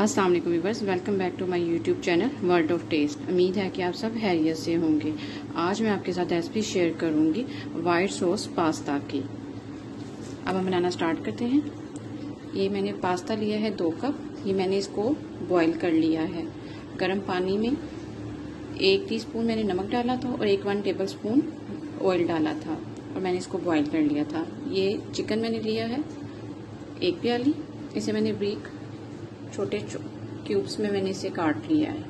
अस्सलाम वालेकुम welcome back to my YouTube channel, world of taste. उम्मीद है कि आप सब हैरियत से होंगे। आज मैं आपके साथ रेसिपी शेयर करूँगी वाइट सॉस पास्ता की। अब हम बनाना स्टार्ट करते हैं। ये मैंने पास्ता लिया है दो कप। ये मैंने इसको बॉईल कर लिया है। गर्म पानी में एक टीस्पून मैंने नमक डाला था और एक वन टेबल स्पून ऑयल डाला था और मैंने इसको बॉईल कर लिया था। ये चिकन मैंने लिया है, एक प्याली। इसे मैंने ब्रीक छोटे क्यूब्स में मैंने इसे काट लिया है।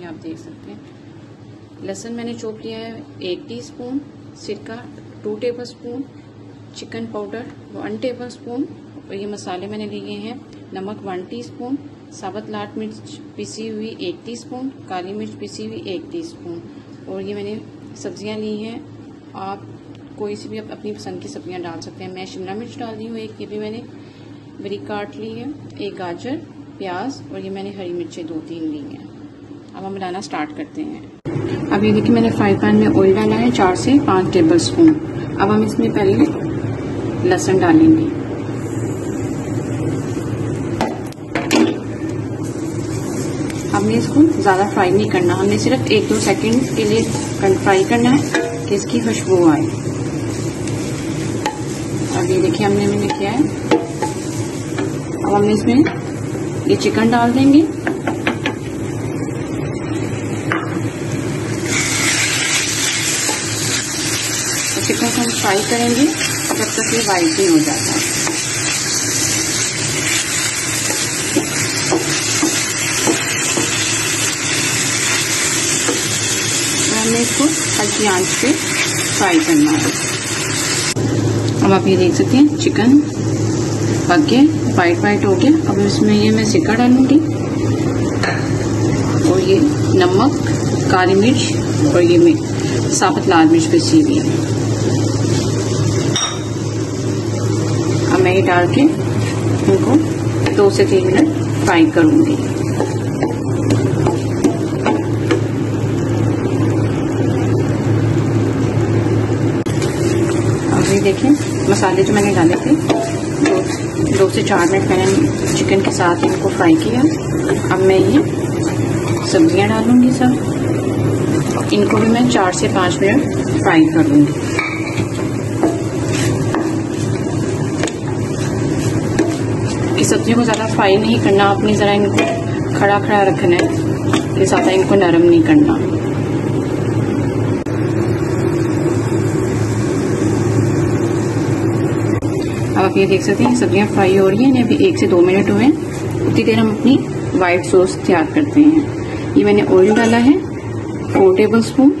ये आप देख सकते हैं। लहसुन मैंने चोप लिया है एक टीस्पून, सिरका two tablespoon chicken powder one tablespoon और ये मसाले मैंने लिए हैं। नमक वन टीस्पून, साबुत लाल मिर्च पिसी हुई एक टीस्पून, काली मिर्च पिसी हुई एक टीस्पून। और ये मैंने सब्ज़ियाँ ली हैं। आप कोई सी भी अपनी पसंद की सब्ज़ियाँ डाल सकते हैं। मैं शिमला मिर्च डाल दी हूँ, एक ये भी मैंने बरीक काट ली है, एक गाजर, प्याज और ये मैंने हरी मिर्चें दो तीन ली हैं। अब हम बनाना स्टार्ट करते हैं। अब ये देखिए मैंने फ्राई पैन में ऑयल डाला है चार से पाँच टेबल स्पून अब हम इसमें पहले लहसुन डालेंगे। हमने इसको ज़्यादा फ्राई नहीं करना। हमने सिर्फ़ एक दो सेकंड के लिए फ्राई करना है कि इसकी खुशबू आए। अब ये देखिए हमने मैंने किया है। अब हम इसमें ये चिकन डाल देंगे। तो चिकन को हम फ्राई करेंगे, जब तक ये वाइट नहीं हो जाता। हमने इसको हल्की आँच पे फ्राई करना है। अब आप ये देख सकते हैं चिकन पक गया वाइट वाइट हो गया। अब इसमें ये मैं सिक्का डालूँगी। और ये नमक, काली मिर्च और ये मैं साबुत लाल मिर्च पिसी हुई अब मैं ये डाल के इनको दो से तीन मिनट फ्राई करूँगी अब ये देखें मसाले जो मैंने डाले थे, दो से चार मिनट मैंने चिकन के साथ इनको फ्राई किया। अब मैं ये सब्ज़ियाँ डालूँगी सब। इनको भी मैं चार से पाँच मिनट फ्राई कर लूँगी। सब्जियों को ज़्यादा फ्राई नहीं करना आपने ज़रा इनको खड़ा खड़ा रखना है ज़्यादा इनको नरम नहीं करना। आप ये देख सकते हैं सब्ज़ियाँ फ्राई हो रही हैं अभी एक से दो मिनट हुए हैं। उतनी देर हम अपनी वाइट सॉस तैयार करते हैं। ये मैंने ऑयल डाला है फोर टेबल स्पून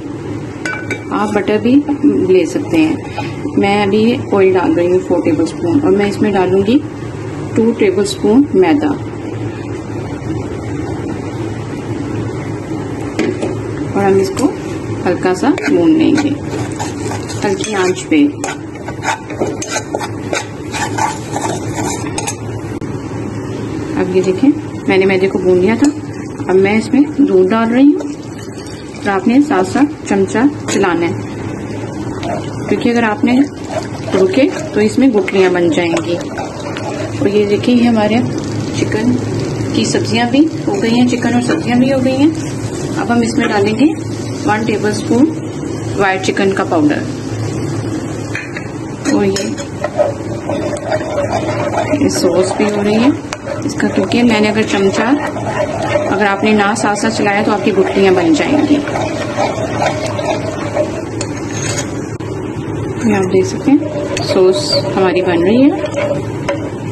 आप बटर भी ले सकते हैं। मैं अभी ऑयल डाल रही हूँ फोर टेबल स्पून और मैं इसमें डालूँगी टू टेबल स्पून मैदा। और हम इसको हल्का सा भून लेंगे, हल्की आँच पे। अब ये देखें, मैंने मैदे को भून लिया था। अब मैं इसमें दूध डाल रही हूँ और आपने साथ साथ चमचा चलाना है। क्योंकि अगर आपने रुके तो इसमें गुटलियाँ बन जाएँगी। और ये देखिए हमारे चिकन की सब्ज़ियाँ भी हो गई हैं, चिकन और सब्ज़ियाँ भी हो गई हैं। अब हम इसमें डालेंगे one tablespoon white chicken का पाउडर और ये ये सॉस भी हो रही है। इसका क्योंकि मैंने अगर चमचा, अगर आपने ना साथ चलाया तो आपकी गुटलियाँ बन जाएँगी। ये आप देख सकते हैं, सॉस हमारी बन रही है।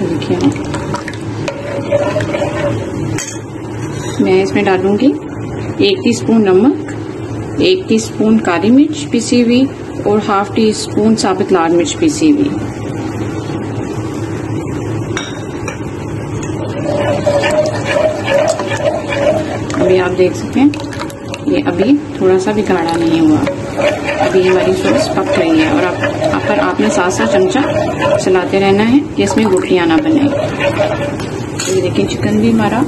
देखिए मैं इसमें डालूँगी एक टीस्पून नमक, एक टीस्पून काली मिर्च पिसी हुई और हाफ़ टी स्पून साबित लाल मिर्च पिसी हुई। देख सकते हैं। ये अभी थोड़ा सा भी गाढ़ा नहीं हुआ। अभी हमारी सॉस पक रही है और आप, पर आपने सात साथ चमचा चलाते रहना है कि इसमें गोटियाँ ना बने। तो ये देखिए चिकन भी हमारा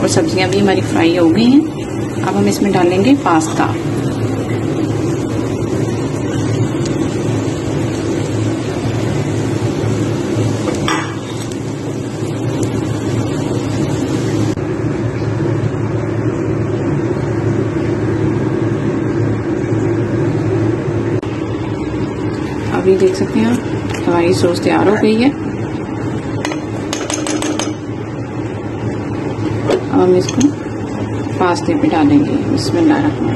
और सब्ज़ियाँ भी हमारी फ्राई हो गई हैं। अब हम इसमें डालेंगे पास्ता। ये देख सकते हैं आप। हमारी सॉस तैयार हो गई है। अब हम इसको पास्ते पे डालेंगे। इसमें रखना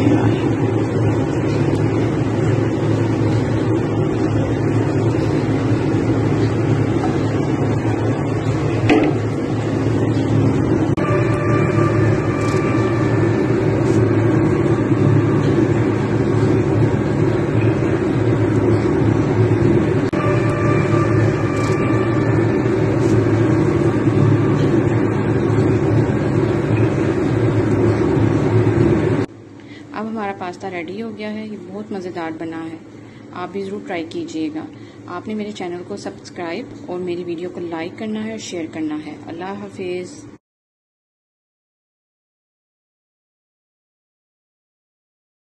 अब हमारा पास्ता रेडी हो गया है, ये बहुत मज़ेदार बना है। आप भी ज़रूर ट्राई कीजिएगा। आपने मेरे चैनल को सब्सक्राइब और मेरी वीडियो को लाइक करना है और शेयर करना है। अल्लाह हाफिज़।